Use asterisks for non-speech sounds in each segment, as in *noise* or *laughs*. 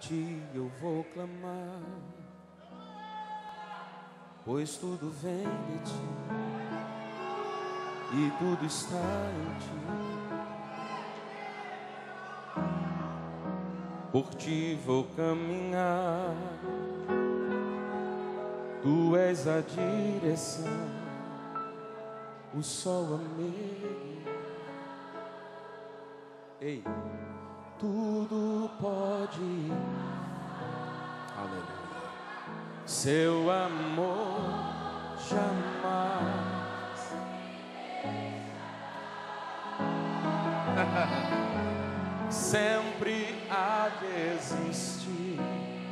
ti eu vou clamar, pois tudo vem de ti e tudo está em ti. Por ti vou caminhar, tu és a direção, o sol a me. Ei tudo pode. Aleluia. Seu amor jamais. *laughs* Sempre há de existir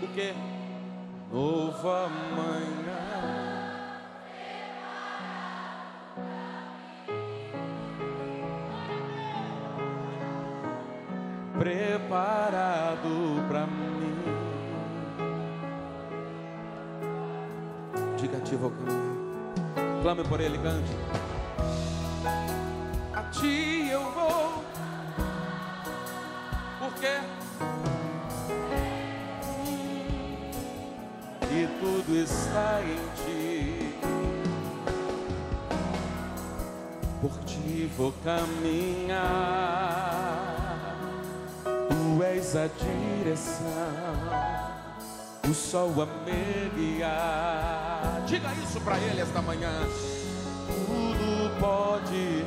o que? Novo amanhã. Preparado para mim. Diga ativo ao caminho. Clame por ele, cante. A ti eu vou. Por quê? E tudo está em ti. Por ti vou caminhar Tu és a direção, o sol a me. Diga isso para ele esta manhã. Tudo pode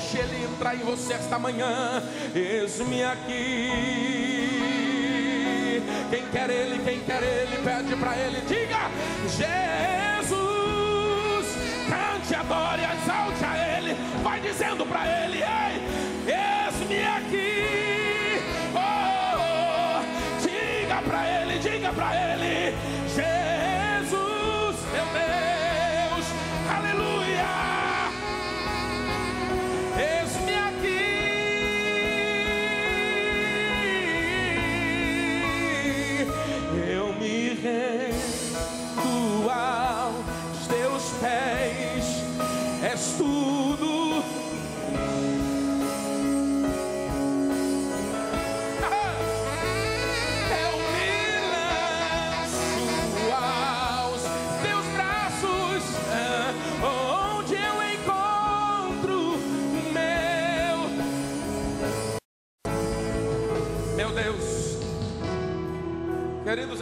deixe ele entrar em você esta manhã. Eis-me aqui. Quem quer ele, quem quer ele, pede para ele, diga, Jesus, cante, adore, exalte a ele vai dizendo para ele: Ei,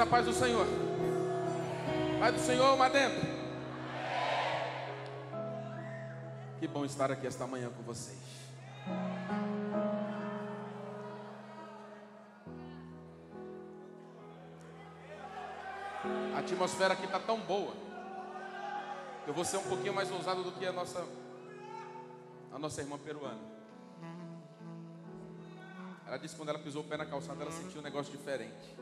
paz do Senhor. Paz do Senhor, uma dentro. Que bom estar aqui esta manhã com vocês. A atmosfera aqui está tão boa. Eu vou ser um pouquinho mais ousado do que a nossa, a nossa irmã peruana. Ela disse que quando ela pisou o pé na calçada, ela sentiu um negócio diferente.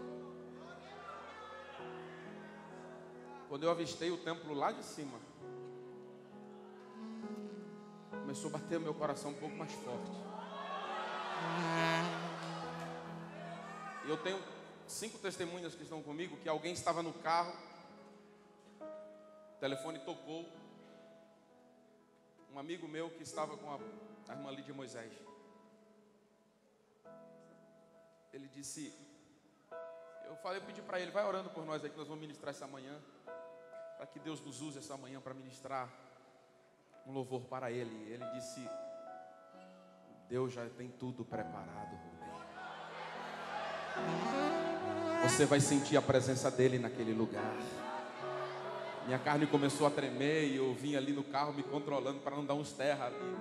Quando eu avistei o templo lá de cima, começou a bater o meu coração um pouco mais forte. E eu tenho cinco testemunhas que estão comigo que alguém estava no carro, o telefone tocou. Um amigo meu que estava com a, a irmã Lídia Moisés. Ele disse, eu falei, eu pedi para ele, vai orando por nós aí que nós vamos ministrar essa manhã, para que Deus nos use essa manhã para ministrar um louvor para ele. Ele disse, Deus já tem tudo preparado, Você vai sentir a presença dele naquele lugar. Minha carne começou a tremer e eu vim ali no carro me controlando para não dar uns terra ali.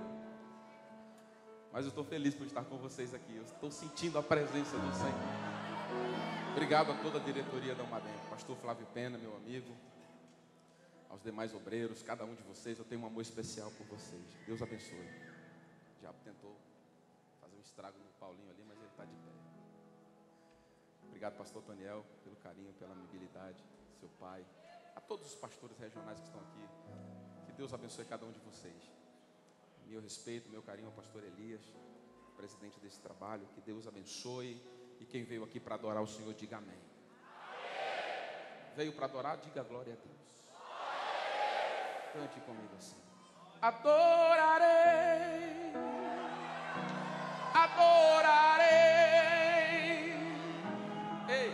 Mas eu estou feliz por estar com vocês aqui. Eu estou sentindo a presença do Senhor. Obrigado a toda a diretoria da Umadem. Pastor Flávio Pena, meu amigo. Aos demais obreiros, cada um de vocês, eu tenho um amor especial por vocês. Deus abençoe. O diabo tentou fazer um estrago no Paulinho ali, mas ele está de pé. Obrigado, pastor Daniel, pelo carinho, pela amabilidade, seu pai, a todos os pastores regionais que estão aqui. Que Deus abençoe cada um de vocês. Meu respeito, meu carinho ao pastor Elias, presidente desse trabalho. Que Deus abençoe. E quem veio aqui para adorar o Senhor, diga amém. Veio para adorar, diga glória a Deus. Cante comigo assim. Adorarei, adorarei, Ei,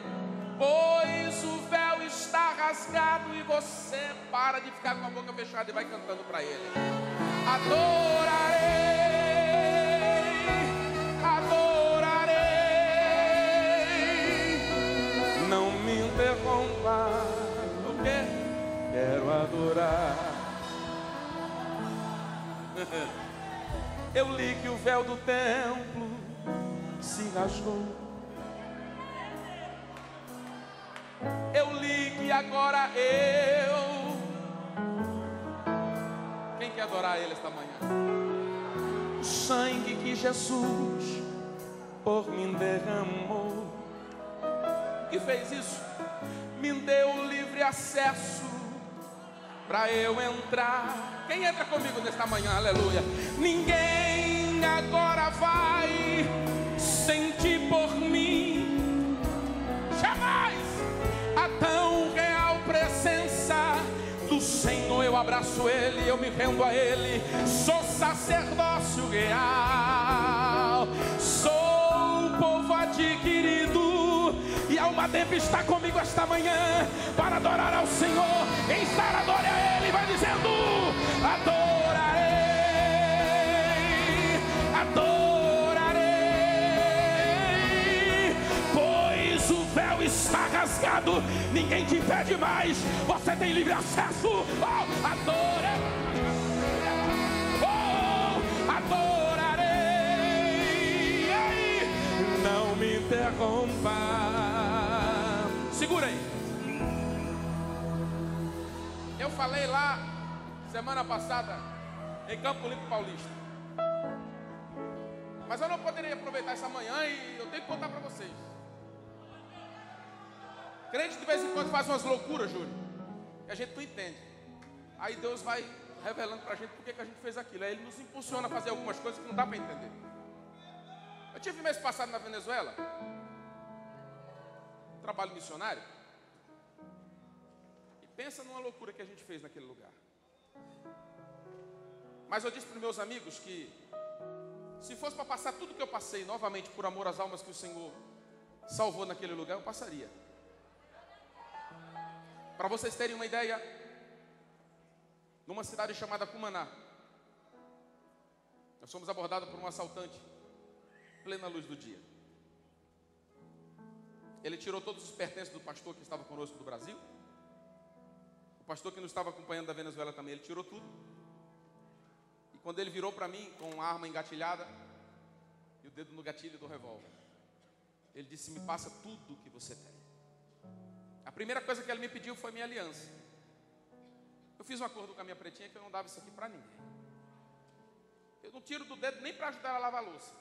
pois o véu está rasgado e você para de ficar com a boca fechada e vai cantando para ele. Adorarei, adorarei, não me interrompa, o quê? Quero adorar. *laughs* Eu li que o véu do templo se rasgou. Eu li que agora eu. Quem quer adorar Ele esta manhã? O sangue que Jesus por mim derramou. E fez isso, me deu livre acesso para eu entrar. Quem entra comigo nesta manhã, aleluia? Ninguém agora vai sentir por mim, jamais a tão real presença do Senhor. Eu abraço Ele, eu me rendo a Ele. Sou sacerdócio real, sou povo adquirido. Alma deve está comigo esta manhã para adorar ao Senhor. Quem está, adore a Ele, vai dizendo: Adorarei, adorarei, pois o véu está rasgado, ninguém te impede mais, você tem livre acesso. Oh, oh, adorarei, me interrompa. Segura aí. Eu falei lá semana passada em Campo Limpo Paulista. Mas eu não poderia aproveitar essa manhã e eu tenho que contar para vocês. Crente de vez em quando faz umas loucuras, Júlio, que a gente não entende. Aí Deus vai revelando para a gente por que a gente fez aquilo. Aí Ele nos impulsiona a fazer algumas coisas que não dá para entender. Eu tive mês passado na Venezuela, trabalho missionário. E pensa numa loucura que a gente fez naquele lugar. Mas eu disse para meus amigos que se fosse para passar tudo que eu passei novamente por amor às almas que o Senhor salvou naquele lugar, eu passaria. Para vocês terem uma ideia, numa cidade chamada Cumaná, nós fomos abordados por um assaltante, plena luz do dia. Ele tirou todos os pertences do pastor que estava conosco do Brasil. O pastor que nos estava acompanhando da Venezuela também, ele tirou tudo. E quando ele virou para mim com a arma engatilhada e o dedo no gatilho do revólver, ele disse: Me passa tudo que você tem. A primeira coisa que ele me pediu foi minha aliança. Eu fiz um acordo com a minha pretinha que eu não dava isso aqui para ninguém. Eu não tiro do dedo nem para ajudar ela a lavar a louça.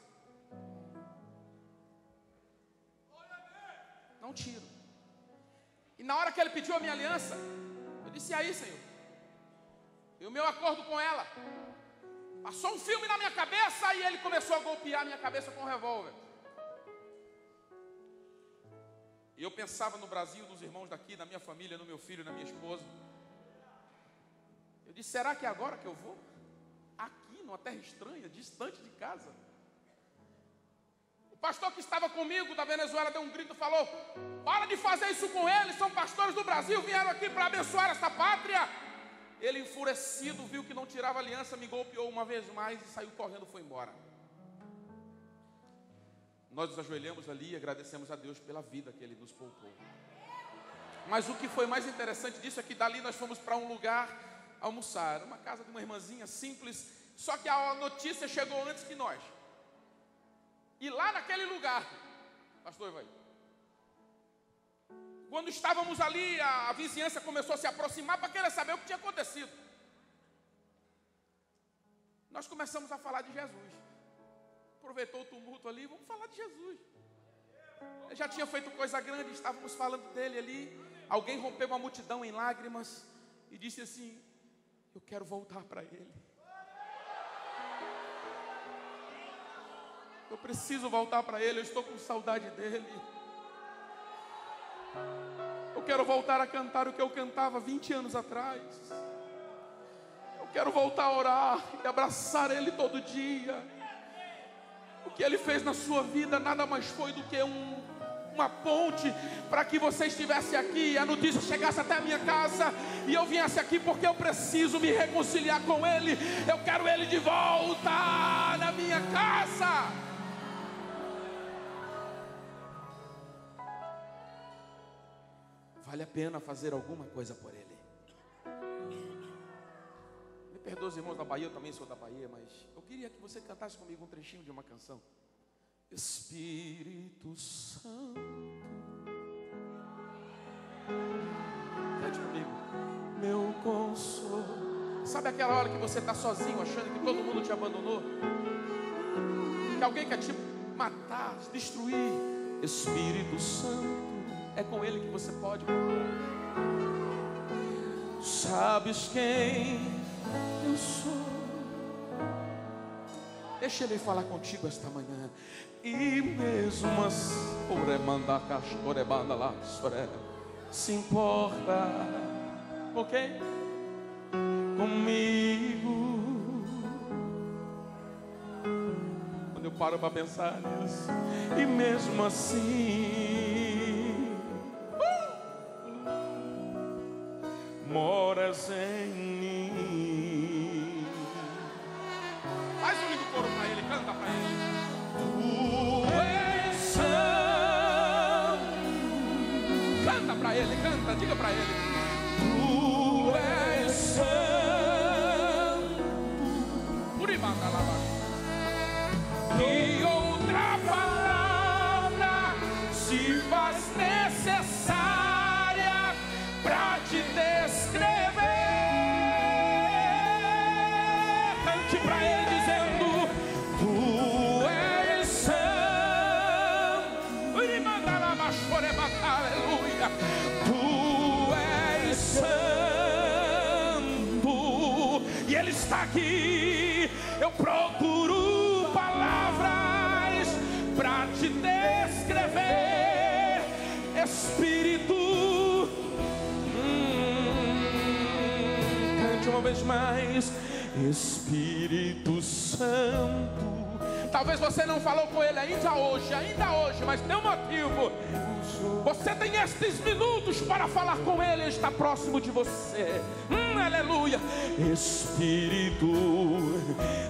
Não tiro. E na hora que ele pediu a minha aliança, eu disse: e aí, Senhor? E o meu acordo com ela. Passou um filme na minha cabeça e ele começou a golpear minha cabeça com um revólver. E eu pensava no Brasil, nos irmãos daqui, na minha família, no meu filho, na minha esposa. Eu disse: será que é agora que eu vou? Aqui, numa terra estranha, distante de casa. Pastor que estava comigo da Venezuela deu um grito e falou: Para de fazer isso com eles, são pastores do Brasil, vieram aqui para abençoar esta pátria. Ele, enfurecido, viu que não tirava aliança, me golpeou uma vez mais e saiu correndo, foi embora. Nós nos ajoelhamos ali e agradecemos a Deus pela vida que Ele nos poupou. Mas o que foi mais interessante disso é que dali nós fomos para um lugar almoçar, uma casa de uma irmãzinha simples, só que a notícia chegou antes que nós. E lá naquele lugar, pastor vai. Quando estávamos ali, a, a vizinhança começou a se aproximar para querer saber o que tinha acontecido. Nós começamos a falar de Jesus. Aproveitou o tumulto ali, vamos falar de Jesus. Ele já tinha feito coisa grande, estávamos falando dele ali. Alguém rompeu uma multidão em lágrimas e disse assim: Eu quero voltar para ele. Eu preciso voltar para ele, eu estou com saudade dele. Eu quero voltar a cantar o que eu cantava 20 anos atrás. Eu quero voltar a orar e abraçar Ele todo dia. O que Ele fez na sua vida nada mais foi do que um, uma ponte para que você estivesse aqui, a notícia chegasse até a minha casa e eu viesse aqui porque eu preciso me reconciliar com Ele. Eu quero Ele de volta na minha casa. Vale a pena fazer alguma coisa por Ele. Me perdoe os irmãos da Bahia, eu também sou da Bahia, mas eu queria que você cantasse comigo um trechinho de uma canção. Espírito Santo. Cante comigo. Meu consolo. Sabe aquela hora que você está sozinho, achando que todo mundo te abandonou? Que alguém quer te matar, destruir. Espírito Santo é com Ele que você pode. Sabes quem eu sou. Deixa Ele falar contigo esta manhã. E mesmo assim, se importa, ok? Comigo. Quando eu paro para pensar nisso, e mesmo assim moras em mim. Faz um lindo coro para ele, canta para ele. Tu és santo. Canta para ele, canta, diga para ele. Está aqui. Eu procuro palavras para te descrever. Espírito Cante uma vez mais, Espírito Santo. Talvez você não falou com ele ainda hoje, ainda hoje, mas tem um motivo. Você tem estes minutos para falar com ele, ele está próximo de você. Hum, aleluia. Espírito.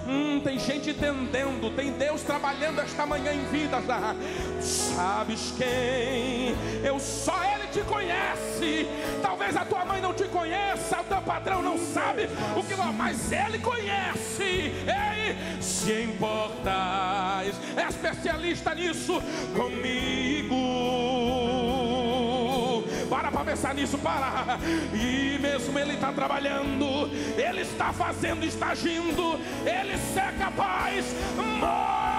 Hum, tem gente entendendo, tem Deus trabalhando esta manhã em vidas. Ah, sabes quem? Eu só ele te conhece. Talvez a tua não te conheça, o teu patrão não sabe o que, mas ele conhece. Ei, se importais, é especialista nisso comigo. Para para pensar nisso, para. E mesmo ele está trabalhando, ele está fazendo, está agindo, ele é capaz, moras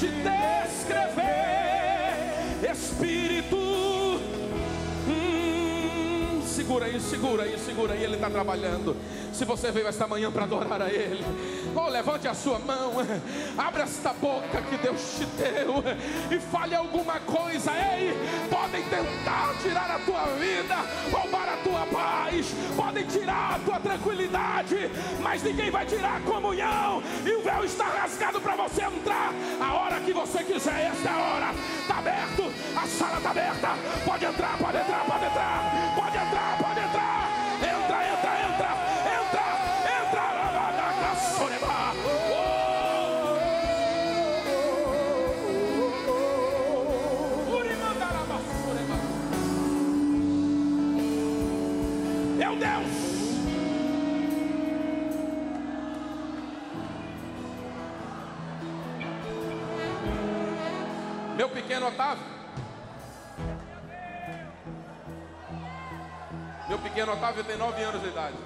te descrever, Espírito. Hum, segura aí, segura aí, segura aí, Ele está trabalhando. Se você veio esta manhã para adorar a Ele, oh, levante a sua mão, *laughs* abre esta boca que Deus te deu e fale alguma coisa. Ei, podem tentar tirar a tua vida, roubar a tua paz, podem tirar a tua tranquilidade, mas ninguém vai tirar a comunhão. E o véu está rasgado para você entrar a hora que você quiser. Esta é a hora, está aberto, a sala está aberta. Pode entrar, pode entrar, pode entrar, Otávio. Meu pequeno Otávio tem nove anos de idade.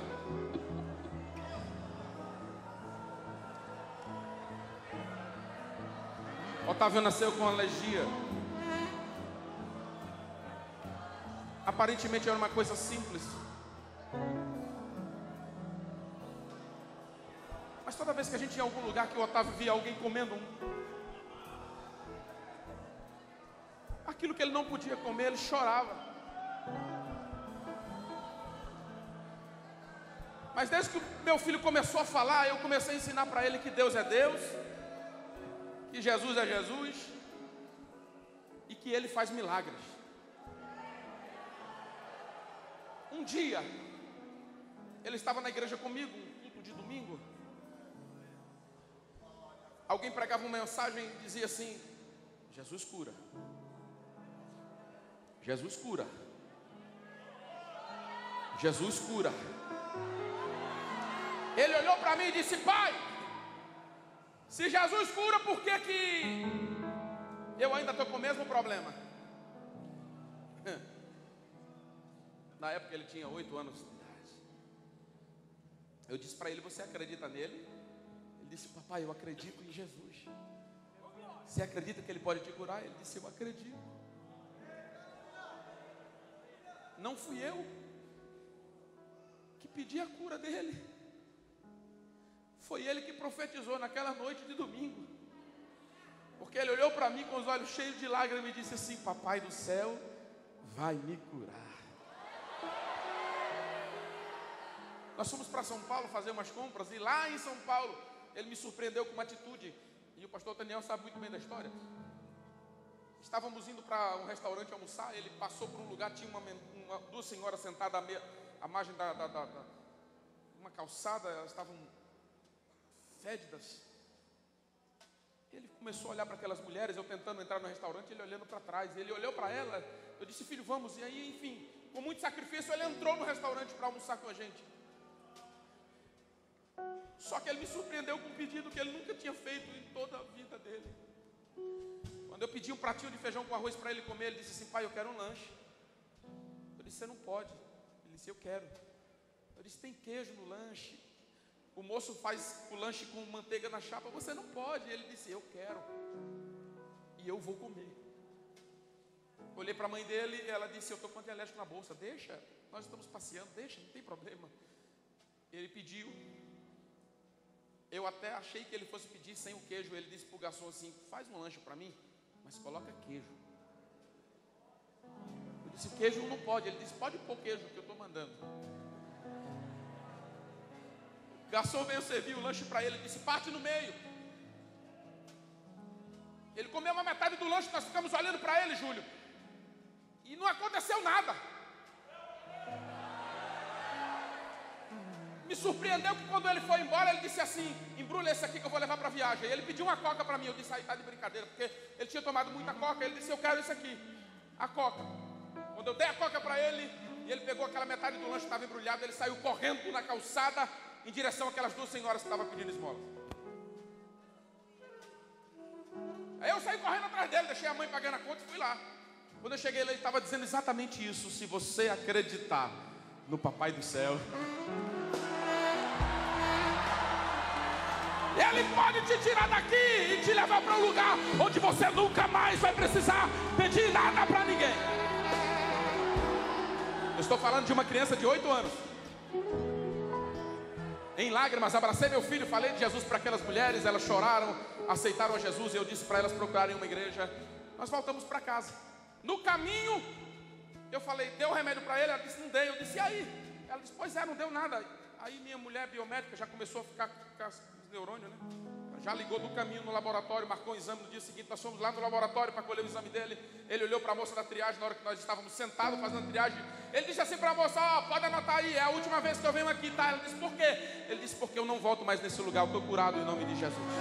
Otávio nasceu com alergia. Aparentemente era uma coisa simples. Mas toda vez que a gente ia em algum lugar que o Otávio via alguém comendo um, aquilo que ele não podia comer, ele chorava. Mas desde que meu filho começou a falar, eu comecei a ensinar para ele que Deus é Deus, que Jesus é Jesus e que Ele faz milagres. Um dia, ele estava na igreja comigo, um culto de domingo. Alguém pregava uma mensagem e dizia assim: Jesus cura. Jesus cura. Jesus cura. Ele olhou para mim e disse: Pai, se Jesus cura, por que, que eu ainda estou com o mesmo problema? *laughs* Na época ele tinha oito anos de idade. Eu disse para ele: Você acredita nele? Ele disse: Papai, eu acredito em Jesus. Você acredita que ele pode te curar? Ele disse: Eu acredito. Não fui eu que pedi a cura dele. Foi ele que profetizou naquela noite de domingo. Porque ele olhou para mim com os olhos cheios de lágrimas e disse assim: Papai do céu vai me curar. Nós fomos para São Paulo fazer umas compras e lá em São Paulo ele me surpreendeu com uma atitude. E o pastor Daniel sabe muito bem da história. Estávamos indo para um restaurante almoçar, ele passou por um lugar, tinha uma, uma duas senhoras sentadas à, me, à margem da, da, da, da, uma calçada, elas estavam fédidas. Ele começou a olhar para aquelas mulheres, eu tentando entrar no restaurante, ele olhando para trás. Ele olhou para ela, eu disse, filho, vamos. E aí, enfim, com muito sacrifício, ele entrou no restaurante para almoçar com a gente. Só que ele me surpreendeu com um pedido que ele nunca tinha feito pedi um pratinho de feijão com arroz para ele comer, ele disse assim: Pai, eu quero um lanche. Eu disse: Você não pode. Ele disse: Eu quero. Eu disse: Tem queijo no lanche. O moço faz o lanche com manteiga na chapa. Você não pode. Ele disse: Eu quero. E eu vou comer. Olhei para a mãe dele e ela disse: Eu estou com antialérgico na bolsa. Deixa, nós estamos passeando, deixa, não tem problema. Ele pediu. Eu até achei que ele fosse pedir sem o queijo. Ele disse para o garçom assim: Faz um lanche para mim, mas coloca queijo. Eu disse: Queijo não pode. Ele disse: Pode pôr queijo que eu estou mandando. O garçom veio servir o lanche para ele. Disse: Parte no meio. Ele comeu uma metade do lanche. Nós ficamos olhando para ele, Júlio. E não aconteceu nada. Me surpreendeu que quando ele foi embora, ele disse assim: embrulha esse aqui que eu vou levar para a viagem. Ele pediu uma coca para mim. Eu disse: aí tá de brincadeira, porque ele tinha tomado muita coca. Ele disse: eu quero isso aqui, a coca. Quando eu dei a coca para ele, e ele pegou aquela metade do lanche que estava embrulhado, ele saiu correndo na calçada em direção àquelas duas senhoras que estavam pedindo esmola. Aí eu saí correndo atrás dele, deixei a mãe pagando a conta e fui lá. Quando eu cheguei ele estava dizendo exatamente isso. Se você acreditar no Papai do Céu. Ele pode te tirar daqui e te levar para um lugar onde você nunca mais vai precisar pedir nada para ninguém. Eu estou falando de uma criança de 8 anos. Em lágrimas, abracei meu filho, falei de Jesus para aquelas mulheres, elas choraram, aceitaram a Jesus e eu disse para elas procurarem uma igreja. Nós voltamos para casa. No caminho, eu falei, deu remédio para ele? Ela disse, não dei. Eu disse, e aí? Ela disse, pois é, não deu nada. Aí minha mulher biomédica já começou a ficar com os neurônios, né? Já ligou do caminho no laboratório, marcou um exame no dia seguinte. Nós fomos lá no laboratório para colher o exame dele. Ele olhou para a moça da triagem na hora que nós estávamos sentados fazendo a triagem. Ele disse assim para a moça: Ó, oh, pode anotar aí, é a última vez que eu venho aqui, tá? Ela disse: Por quê? Ele disse: Porque eu não volto mais nesse lugar, eu estou curado em nome de Jesus.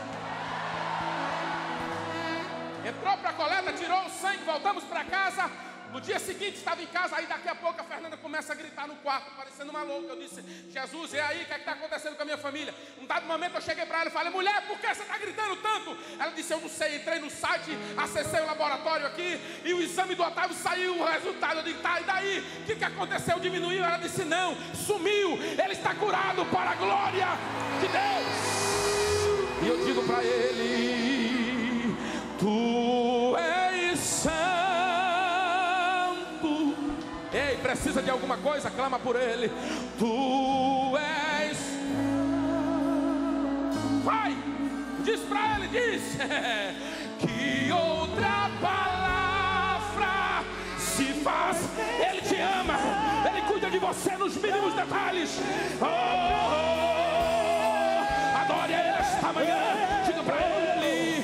Entrou para a coleta, tirou o sangue, voltamos para casa. No dia seguinte estava em casa, aí daqui a pouco a Fernanda começa a gritar no quarto, parecendo uma louca. Eu disse, Jesus, e aí, o que é está acontecendo com a minha família? Um dado momento eu cheguei para ela e falei, mulher, por que você está gritando tanto? Ela disse, eu não sei, entrei no site, acessei o laboratório aqui, e o exame do Otávio saiu o resultado. Eu disse, tá, e daí? O que, que aconteceu? Diminuiu? Ela disse, não, sumiu, ele está curado para a glória de Deus. E eu digo para ele, tu Ei, precisa de alguma coisa? Clama por Ele. Tu és. Vai, diz para Ele, diz. *laughs* que outra palavra se faz. Ele te ama. Ele cuida de você nos mínimos detalhes. Oh, oh, oh. Adore Ele esta manhã. Diga para Ele.